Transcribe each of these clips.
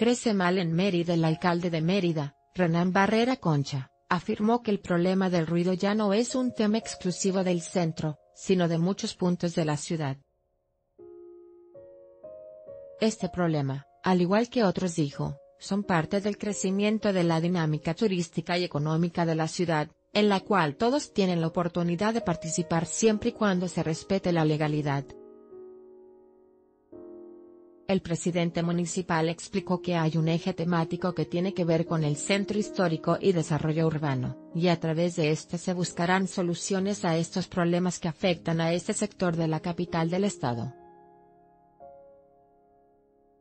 crece mal en Mérida. El alcalde de Mérida, Renan Barrera Concha, afirmó que el problema del ruido ya no es un tema exclusivo del centro, sino de muchos puntos de la ciudad. Este problema, al igual que otros dijo, son parte del crecimiento de la dinámica turística y económica de la ciudad, en la cual todos tienen la oportunidad de participar siempre y cuando se respete la legalidad. El presidente municipal explicó que hay un eje temático que tiene que ver con el centro histórico y desarrollo urbano, y a través de este se buscarán soluciones a estos problemas que afectan a este sector de la capital del estado.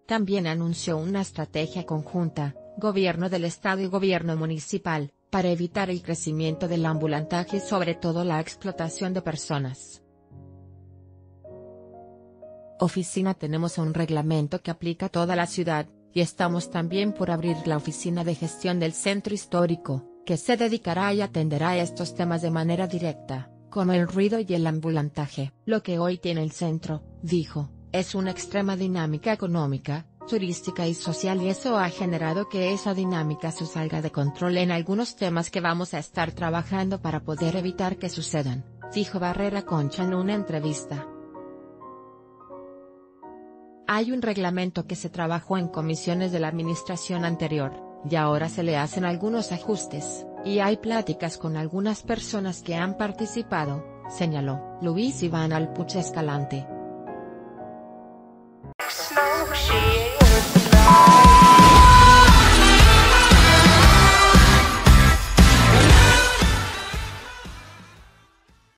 También anunció una estrategia conjunta, gobierno del estado y gobierno municipal, para evitar el crecimiento del ambulantaje y sobre todo la explotación de personas. Oficina tenemos un reglamento que aplica a toda la ciudad, y estamos también por abrir la oficina de gestión del centro histórico, que se dedicará y atenderá a estos temas de manera directa, como el ruido y el ambulantaje. Lo que hoy tiene el centro, dijo, es una extrema dinámica económica, turística y social y eso ha generado que esa dinámica se salga de control en algunos temas que vamos a estar trabajando para poder evitar que sucedan, dijo Barrera Concha en una entrevista. Hay un reglamento que se trabajó en comisiones de la administración anterior, y ahora se le hacen algunos ajustes, y hay pláticas con algunas personas que han participado, señaló Luis Iván Alpuche Escalante.